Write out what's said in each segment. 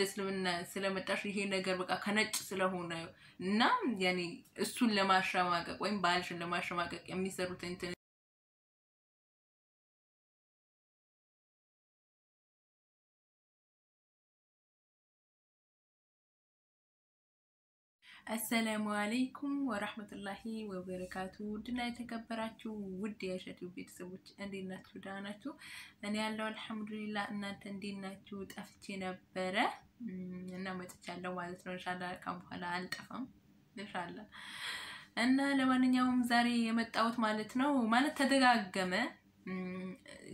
ወደ እስልምና ስለመጣሽ ይሄ ነገር በቃ ከነጭ ስለሆነ እና ያኔ እሱን ለማሸማቀቅ ወይም ባልሽን ለማሸማቀቅ የሚሰሩት እንትን አሰላሙ አለይኩም ወራህመቱላሂ ወበረካቱ። ውድና የተከበራችሁ ውድ የእሸቱ ቤተሰቦች እንዴት ናችሁ? ደህና ናችሁ? እኔ ያለው አልሐምዱሊላ። እናንተ እንዴት ናችሁ? ጠፍቼ ነበረ እና መጥቻለሁ ማለት ነው። እንሻላ ካሁን በኋላ አልጠፋም እንሻላ። እና ለማንኛውም ዛሬ የመጣሁት ማለት ነው ማለት ተደጋገመ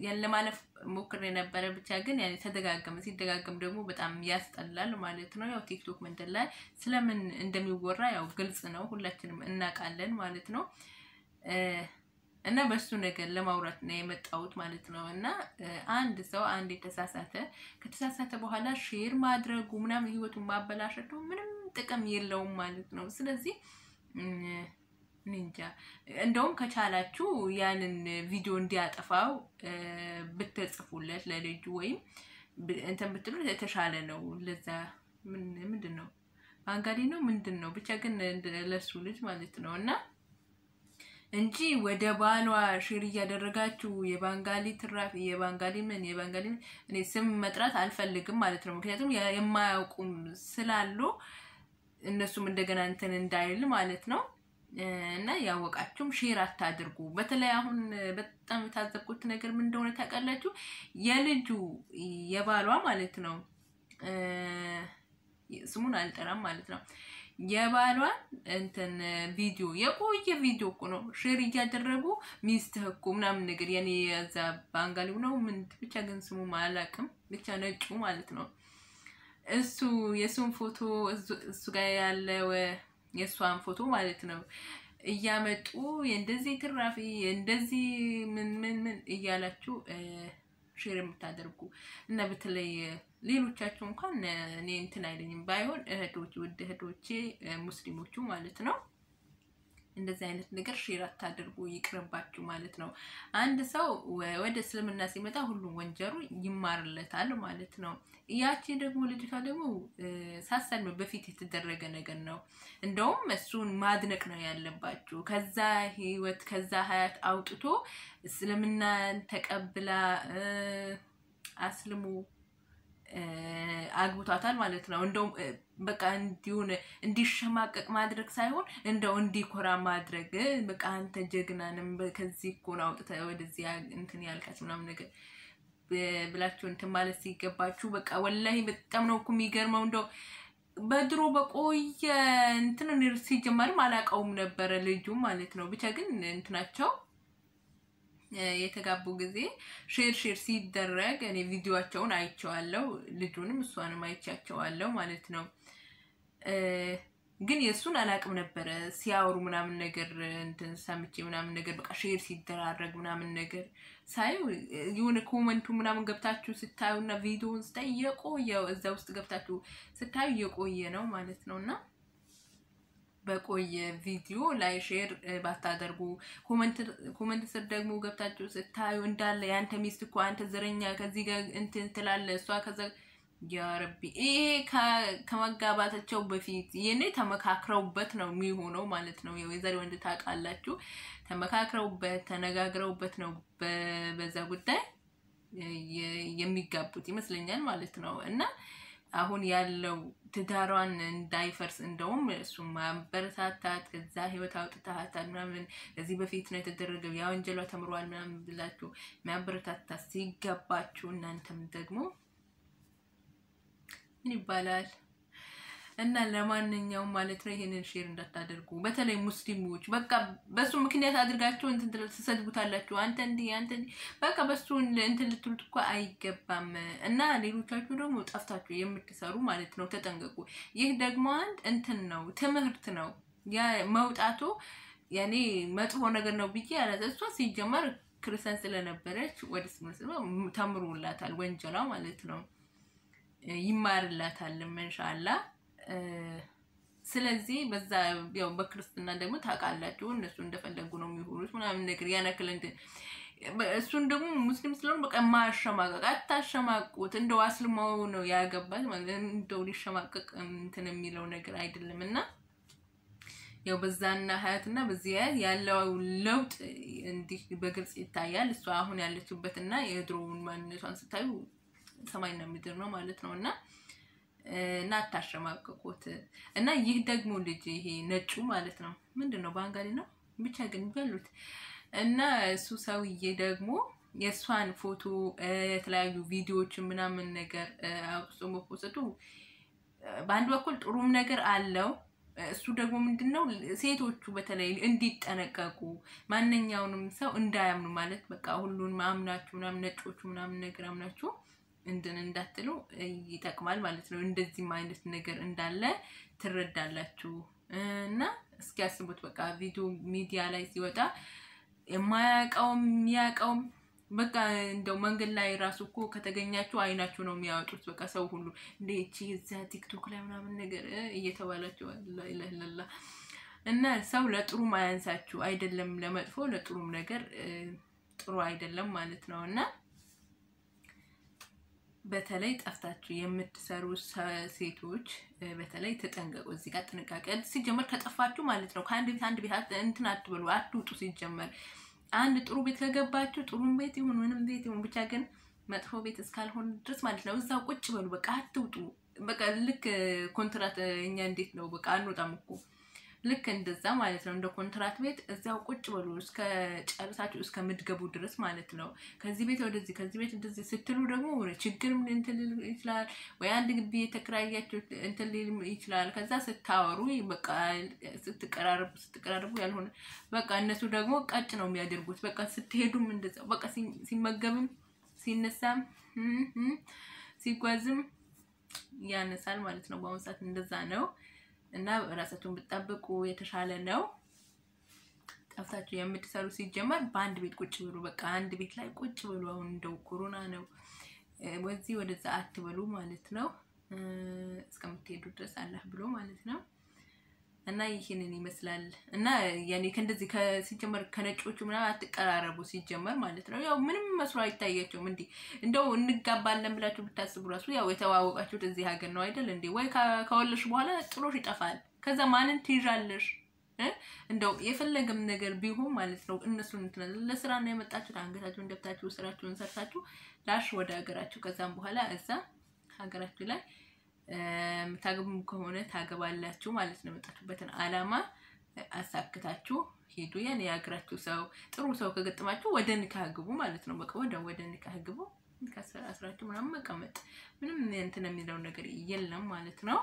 ያለ ማለፍ ሞክሬ ነበረ። ብቻ ግን ያኔ ተደጋገመ። ሲደጋገም ደግሞ በጣም ያስጠላል ማለት ነው። ያው ቲክቶክ መንደር ላይ ስለምን እንደሚወራ ያው ግልጽ ነው፣ ሁላችንም እናውቃለን ማለት ነው። እና በሱ ነገር ለማውራት ነው የመጣሁት ማለት ነው። እና አንድ ሰው አንድ የተሳሳተ ከተሳሳተ በኋላ share ማድረጉ ምናምን ህይወቱን ማበላሸቱ ምንም ጥቅም የለውም ማለት ነው። ስለዚህ እንጃ እንደውም ከቻላችሁ ያንን ቪዲዮ እንዲያጠፋው ብትጽፉለት ለልጁ ወይም እንትን ብትሉ የተሻለ ነው። ለዛ ምንድን ነው ባንጋሊ ነው ምንድን ነው ብቻ ግን ለሱ ልጅ ማለት ነው እና እንጂ ወደ ባሏ share እያደረጋችሁ የባንጋሊ ትራፊ የባንጋሊ ምን የባንጋሊ ምን እኔ ስም መጥራት አልፈልግም ማለት ነው። ምክንያቱም የማያውቁም ስላሉ እነሱም እንደገና እንትን እንዳይል ማለት ነው። እና ያወቃችሁም share አታድርጉ። በተለይ አሁን በጣም የታዘብኩት ነገር ምን እንደሆነ ታውቃላችሁ? የልጁ የባሏ ማለት ነው ስሙን አልጠራም ማለት ነው የባሏን እንትን ቪዲዮ የቆየ ቪዲዮ እኮ ነው share እያደረጉ ሚስትህ እኮ ምናምን ነገር ያኔ የዛ ባንጋሊው ነው ምን ብቻ ግን ስሙ አላውቅም ብቻ ነጩ ማለት ነው። እሱ የእሱን ፎቶ እሱ ጋር ያለው የእሷን ፎቶ ማለት ነው እያመጡ የእንደዚህ ትራፊ የእንደዚህ ምን ምን ምን እያላችሁ share የምታደርጉ እና በተለይ ሌሎቻችሁ እንኳን እኔ እንትን አይለኝም ባይሆን እህቶች ውድ እህቶቼ ሙስሊሞቹ ማለት ነው እንደዚህ አይነት ነገር share አታድርጉ፣ ይቅርባችሁ ማለት ነው። አንድ ሰው ወደ እስልምና ሲመጣ ሁሉም ወንጀሩ ይማርለታል ማለት ነው። ያቺ ደግሞ ልጅቷ ደግሞ ሳሰልም በፊት የተደረገ ነገር ነው። እንደውም እሱን ማድነቅ ነው ያለባችሁ። ከዛ ህይወት ከዛ ሀያት አውጥቶ እስልምናን ተቀብላ አስልሙ አግብቷታል ማለት ነው። እንደውም በቃ እንዲሁን እንዲሸማቀቅ ማድረግ ሳይሆን እንደው እንዲኮራ ማድረግ በቃ አንተ ጀግናንም ከዚህ እኮ አውጥተህ ወደዚህ እንትን ያልካት ምናምን ነገር ብላችሁ እንትን ማለት ሲገባችሁ በቃ ወላሂ በጣም ነው እኮ የሚገርመው። እንደው በድሮ በቆየ እንትን ሲጀመርም አላውቀውም ነበረ ልጁ ማለት ነው። ብቻ ግን እንትናቸው የተጋቡ ጊዜ share share ሲደረግ እኔ ቪዲዮቸውን አይቼዋለሁ። ልጁንም እሷንም አይቻቸዋለሁ ማለት ነው። ግን የእሱን አላቅም ነበረ ሲያወሩ ምናምን ነገር እንትን ሰምቼ ምናምን ነገር በቃ share ሲደራረግ ምናምን ነገር ሳዩ የሆነ comment ኡ ምናምን ገብታችሁ ስታዩ እና ቪዲዮውን ስታይ የቆየ እዛ ውስጥ ገብታችሁ ስታዩ የቆየ ነው ማለት ነው እና በቆየ ቪዲዮ ላይ share ባታደርጉ። comment ስር ደግሞ ገብታችሁ ስታዩ እንዳለ የአንተ ሚስት እኮ አንተ ዘረኛ ከዚህ ጋር እንትን ትላለ እሷ ከዛ ያረቢ ይሄ ከመጋባታቸው በፊት ይህኔ ተመካክረውበት ነው የሚሆነው ማለት ነው። የዘር ወንድ ታውቃላችሁ፣ ተመካክረውበት ተነጋግረውበት ነው በዛ ጉዳይ የሚጋቡት ይመስለኛል ማለት ነው። እና አሁን ያለው ትዳሯን እንዳይፈርስ እንደውም እሱ ማበረታታት ከዛ ህይወት አውጥታታል ምናምን ከዚህ በፊት ነው የተደረገው ያ ወንጀሏ ተምሯል ምናምን ብላችሁ የሚያበረታታት ሲገባችሁ እናንተም ደግሞ ምን ይባላል እና ለማንኛውም ማለት ነው ይሄንን share እንዳታደርጉ። በተለይ ሙስሊሞች በቃ በሱ ምክንያት አድርጋችሁ እንትን ትሰድቡታላችሁ። አንተ እንዲህ አንተ እንዲህ በቃ በሱ እንትን ልትሉት እኮ አይገባም። እና ሌሎቻችሁ ደግሞ ጠፍታችሁ የምትሰሩ ማለት ነው ተጠንቀቁ። ይህ ደግሞ አንድ እንትን ነው ትምህርት ነው። መውጣቱ ያኔ መጥፎ ነገር ነው ብዬ ያለ እሷ ሲጀመር ክርስቲያን ስለነበረች ወደ ተምሮላታል ወንጀሏ ማለት ነው ይማርላታል እንሻላ ስለዚህ በዛ ያው በክርስትና ደግሞ ታውቃላችሁ እነሱ እንደፈለጉ ነው የሚሆኑት ምናምን ነገር እንትን እሱን ደግሞ ሙስሊም ስለሆነ በቃ ማሸማቀቅ አታሸማቁት። እንደው አስልማው ነው ያገባት እንደው ሊሸማቀቅ እንትን የሚለው ነገር አይደለም እና ያው በዛና ሀያትና በዚህ ያለው ለውጥ እንዲህ በግልጽ ይታያል። እሷ አሁን ያለችበትና የድሮውን ማንነቷን ስታዩ ሰማይና ምድር ነው ማለት ነው እና እና አታሸማቅቁት። እና ይህ ደግሞ ልጅ ይሄ ነጩ ማለት ነው። ምንድን ነው ባንጋሊ ነው? ብቻ ግን በሉት። እና እሱ ሰውዬ ደግሞ የእሷን ፎቶ የተለያዩ ቪዲዮዎችን ምናምን ነገር አውጥቶ መፖሰቱ በአንድ በኩል ጥሩም ነገር አለው። እሱ ደግሞ ምንድን ነው ሴቶቹ በተለይ እንዲጠነቀቁ ማንኛውንም ሰው እንዳያምኑ ማለት በቃ ሁሉንም አምናችሁ ምናምን ነጮቹ ምናምን ነገር አምናችሁ እንትን እንዳትሉ ይጠቅማል ማለት ነው። እንደዚህም አይነት ነገር እንዳለ ትረዳላችሁ። እና እስኪ ያስቡት በቃ ቪዲዮ ሚዲያ ላይ ሲወጣ የማያውቀውም የሚያውቀውም በቃ እንደው መንገድ ላይ ራሱ እኮ ከተገኛችሁ አይናችሁ ነው የሚያወጡት። በቃ ሰው ሁሉ እንደ ይቺ እዛ ቲክቶክ ላይ ምናምን ነገር እየተባላችሁ ላላ እና ሰው ለጥሩም አያንሳችሁ አይደለም፣ ለመጥፎ ለጥሩም ነገር ጥሩ አይደለም ማለት ነው እና በተለይ ጠፍታችሁ የምትሰሩ ሴቶች በተለይ ተጠንቀቁ። እዚህ ጋር ጥንቃቄ ሲጀመር ከጠፋችሁ ማለት ነው ከአንድ ቤት አንድ ቤት እንትን አትበሉ፣ አትውጡ። ሲጀመር አንድ ጥሩ ቤት ከገባችሁ ጥሩም ቤት ይሁን ምንም ቤት ይሁን ብቻ ግን መጥፎ ቤት እስካልሆን ድረስ ማለት ነው እዛው ቁጭ በሉ። በቃ አትውጡ። በቃ ልክ ኮንትራት እኛ እንዴት ነው በቃ አንወጣም እኮ ልክ እንደዛ ማለት ነው። እንደ ኮንትራት ቤት እዚያው ቁጭ በሉ እስከ ጨርሳችሁ እስከ ምትገቡ ድረስ ማለት ነው። ከዚህ ቤት ወደዚህ ከዚህ ቤት እንደዚህ ስትሉ ደግሞ ችግር እንትን ይችላል ወይ አንድ ግቢ የተከራያችሁ እንትን ይችላል። ከዛ ስታወሩ በቃ ስትቀራረቡ ያልሆነ በቃ እነሱ ደግሞ ቀጭ ነው የሚያደርጉት። በቃ ስትሄዱም እንደዛው በቃ ሲመገብም ሲነሳም ሲጓዝም ያነሳል ማለት ነው። በአሁኑ ሰዓት እንደዛ ነው። እና ራሳችሁን ብትጠብቁ የተሻለ ነው። ጠፍታችሁ የምትሰሩ ሲጀመር በአንድ ቤት ቁጭ ብሉ። በቃ አንድ ቤት ላይ ቁጭ ብሉ። አሁን እንደው ኮሮና ነው፣ ወዚህ ወደዛ አትበሉ ማለት ነው። እስከምትሄዱ ድረስ አላህ ብሎ ማለት ነው። እና ይህንን ይመስላል። እና ያኔ ከእንደዚህ ሲጀመር ከነጮቹ ምናምን አትቀራረቡ ሲጀመር ማለት ነው። ያው ምንም መስሎ አይታያቸውም። እንዲህ እንደው እንጋባለን ብላችሁ ብታስቡ ራሱ ያው የተዋወቃችሁት እዚህ ሀገር ነው አይደል እንዴ? ወይ ከወለሽ በኋላ ጥሎሽ ይጠፋል። ከዛ ማንን ትይዣለሽ? እንደው የፈለገም ነገር ቢሆን ማለት ነው እነሱን እንትን ለስራ ነው የመጣችሁት። አንገታችሁን ደብታችሁ ስራችሁን ሰርታችሁ ላሽ ወደ ሀገራችሁ። ከዛም በኋላ እዛ ሀገራችሁ ላይ የምታገቡም ከሆነ ታገባላችሁ ማለት ነው። የመጣችሁበትን አላማ አሳክታችሁ ሂዱ። ያን የሀገራችሁ ሰው ጥሩ ሰው ከገጠማችሁ ወደ ኒካህ ግቡ ማለት ነው። በቃ ወደ ወደ ኒካህ ግቡ። አስራችሁ ምናምን መቀመጥ ምንም እንትን የሚለው ነገር የለም ማለት ነው።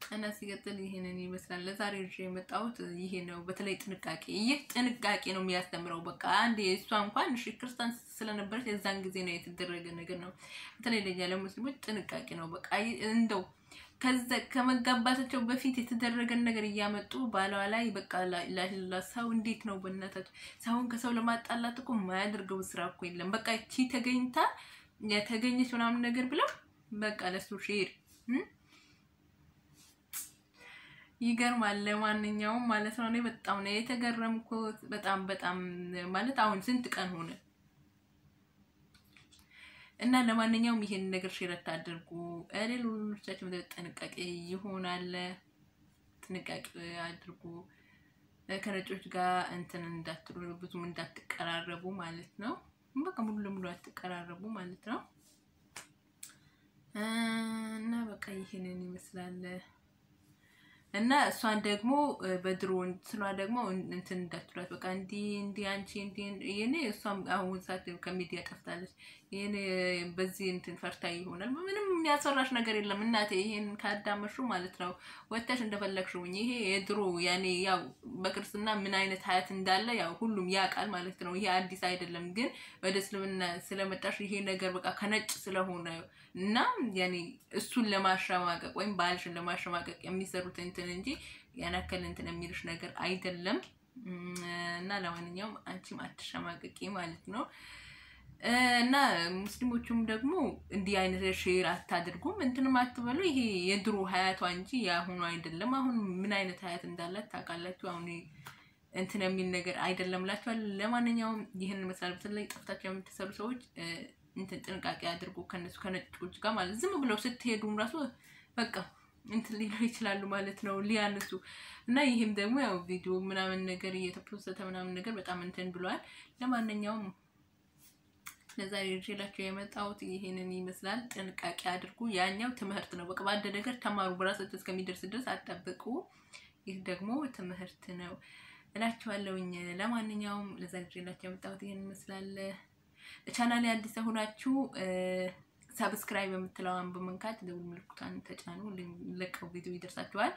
እና ሲቀጥል ይሄንን ይመስላል ለዛሬ ይዤ የመጣሁት ይሄ ነው። በተለይ ጥንቃቄ፣ ይህ ጥንቃቄ ነው የሚያስተምረው። በቃ አንድ የእሷ እንኳን እሺ ክርስቲያን ስለነበረች የዛን ጊዜ ነው የተደረገ ነገር ነው። በተለይ ለኛ ለሙስሊሞች ጥንቃቄ ነው። በቃ እንደው ከዛ ከመጋባታቸው በፊት የተደረገን ነገር እያመጡ ባለዋ ላይ በቃ ሌላ ሰው እንዴት ነው በእናታቸው ሰውን ከሰው ለማጣላት እኮ የማያደርገው ስራ እኮ የለም። በቃ እቺ ተገኝታ የተገኘች ምናምን ነገር ብለው በቃ ለሱ share ይገርማል። ለማንኛውም ማለት ነው እኔ በጣም ነው የተገረምኩት። በጣም በጣም ማለት አሁን ስንት ቀን ሆነ እና ለማንኛውም ይሄን ነገር share አታድርጉ። ሌሎቻችን ጥንቃቄ ይሆናል። ጥንቃቄ አድርጉ። ከነጮች ጋር እንትን እንዳትሉ ብዙም እንዳትቀራረቡ ማለት ነው። በቃ ሙሉ ለሙሉ አትቀራረቡ ማለት ነው። እና በቃ ይሄንን ይመስላል። እና እሷን ደግሞ በድሮ ስሏ ደግሞ እንትን እንዳትሏት በቃ እንዲህ እንዲህ አንቺ እንዲህ ይሄኔ እሷም አሁን ሰዓት ከሚዲያ ጠፍታለች። ይሄኔ በዚህ እንትን ፈርታ ይሆናል። ምንም የሚያስፈራሽ ነገር የለም እናቴ። ይሄን ካዳመሹ ማለት ነው ወጥተሽ እንደፈለግሽው ይሄ የድሮ ያኔ ያው በክርስትና ምን አይነት ሀያት እንዳለ ያው ሁሉም ያውቃል ማለት ነው። ይሄ አዲስ አይደለም። ግን ወደ እስልምና ስለመጣሽ ይሄ ነገር በቃ ከነጭ ስለሆነ እና ያኔ እሱን ለማሸማቀቅ ወይም ባልሽን ለማሸማቀቅ የሚሰሩት እንትን እንጂ ያን ያክል እንትን የሚልሽ ነገር አይደለም። እና ለማንኛውም አንቺም አትሸማቀቂ ማለት ነው። እና ሙስሊሞቹም ደግሞ እንዲህ አይነት share አታድርጉም እንትንም አትበሉ። ይሄ የድሮ ሀያቷ እንጂ የአሁኑ አይደለም። አሁን ምን አይነት ሀያት እንዳላት ታውቃላችሁ። አሁን እንትን የሚል ነገር አይደለም እላችኋል። ለማንኛውም ይህን መሳል በተለይ ጠፍታችሁ የምትሰሩ ሰዎች እንትን ጥንቃቄ አድርጉ ከነሱ ከነጮች ጋር ማለት ዝም ብለው ስትሄዱም ራሱ በቃ እንትን ሊሉ ይችላሉ ማለት ነው ሊያነሱ እና ይህም ደግሞ ያው ቪዲዮ ምናምን ነገር እየተፖሰተ ምናምን ነገር በጣም እንትን ብለዋል። ለማንኛውም ለዛሬ ይዤላችሁ የመጣሁት ይሄንን ይመስላል። ጥንቃቄ አድርጉ። ያኛው ትምህርት ነው። በቃ በአንድ ነገር ተማሩ። በራሳችሁ እስከሚደርስ ድረስ አትጠብቁ። ይህ ደግሞ ትምህርት ነው እላችኋለሁኝ። ለማንኛውም ለዛሬ ይዤላችሁ የመጣሁት ይሄን ይመስላል። ቻናሌ አዲስ ሆናችሁ subscribe የምትለዋን በመንካት ደውል ምልክቷን ተጫኑ። ስለቀው ቪዲዮ ይደርሳችኋል።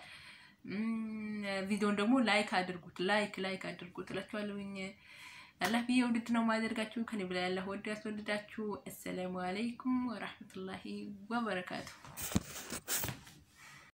ቪዲዮን ደግሞ like አድርጉት። like like አድርጉት እላችኋለሁኝ። አላህ ብዬ ውድድ ነው ማደርጋችሁ። ከኔ በላይ አላህ ወድ ያስወድዳችሁ። አሰላሙ አለይኩም ወራህመቱላሂ ወበረካቱ